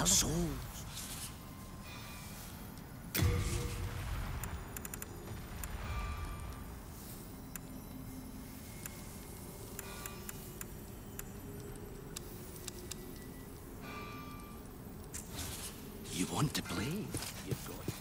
our souls. You want to play? You've got